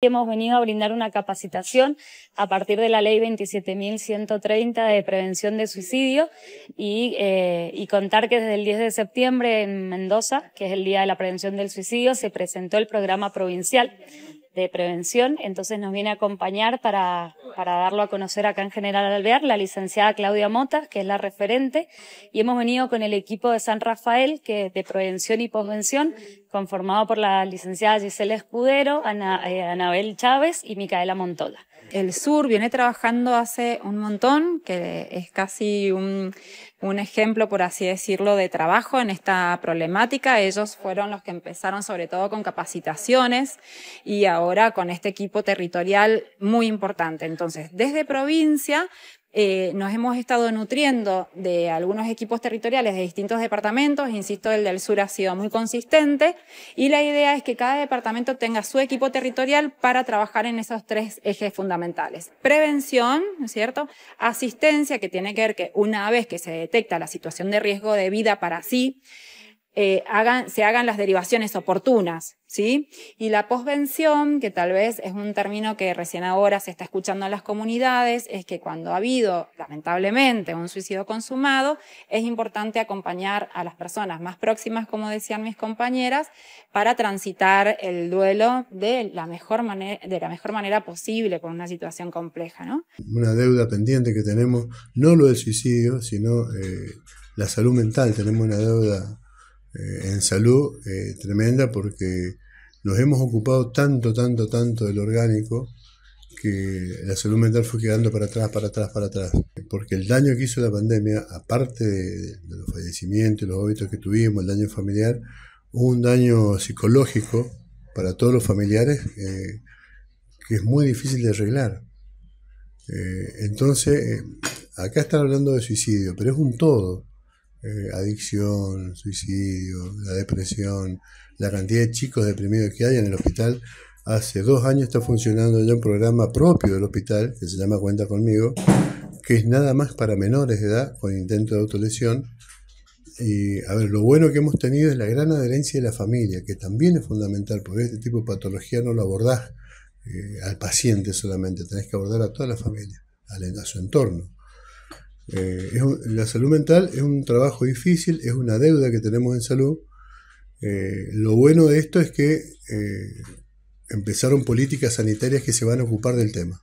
Hemos venido a brindar una capacitación a partir de la ley 27.130 de prevención de suicidio y, eh, y, contar que desde el 10 de septiembre en Mendoza, que es el Día de la Prevención del Suicidio, se presentó el programa provincial de prevención, entonces nos viene a acompañar para, para darlo a conocer acá en General Alvear la licenciada Claudia Mota, que es la referente, y hemos venido con el equipo de San Rafael, que de prevención y posvención, conformado por la licenciada Gisela Escudero, Ana, eh, Anabel Chávez y Micaela Montola. El sur viene trabajando hace un montón, que es casi un, ejemplo, por así decirlo, de trabajo en esta problemática. Ellos fueron los que empezaron sobre todo con capacitaciones y ahora con este equipo territorial muy importante. Entonces, desde provincia eh, nos hemos estado nutriendo de algunos equipos territoriales de distintos departamentos, insisto, el del sur ha sido muy consistente, y la idea es que cada departamento tenga su equipo territorial para trabajar en esos tres ejes fundamentales. Prevención, ¿no es cierto? Asistencia, que tiene que ver que una vez que se detecta la situación de riesgo de vida para sí, eh, hagan, se hagan las derivaciones oportunas, ¿sí? Y la posvención, que tal vez es un término que recién ahora se está escuchando en las comunidades, es que cuando ha habido, lamentablemente, un suicidio consumado, es importante acompañar a las personas más próximas, como decían mis compañeras, para transitar el duelo de la mejor manera, de la mejor manera posible con una situación compleja, ¿no? Una deuda pendiente que tenemos, no lo del suicidio, sino eh, la salud mental, tenemos una deuda eh, en salud eh, tremenda porque nos hemos ocupado tanto, tanto, tanto del orgánico que la salud mental fue quedando para atrás, para atrás, para atrás. Porque el daño que hizo la pandemia, aparte de, los fallecimientos, los hábitos que tuvimos, el daño familiar, hubo un daño psicológico para todos los familiares eh, que es muy difícil de arreglar. entonces, acá están hablando de suicidio, pero es un todo. Eh, adicción, suicidio, la depresión, la cantidad de chicos deprimidos que hay en el hospital. Hace dos años está funcionando ya un programa propio del hospital que se llama Cuenta conmigo, que es nada más para menores de edad con intento de autolesión. Y a ver, lo bueno que hemos tenido es la gran adherencia de la familia, que también es fundamental, porque este tipo de patología no lo abordás eh, al paciente solamente, tenés que abordar a toda la familia, a su entorno. Eh, la salud mental es un trabajo difícil, es una deuda que tenemos en salud. Eh, lo bueno de esto es que eh, empezaron políticas sanitarias que se van a ocupar del tema.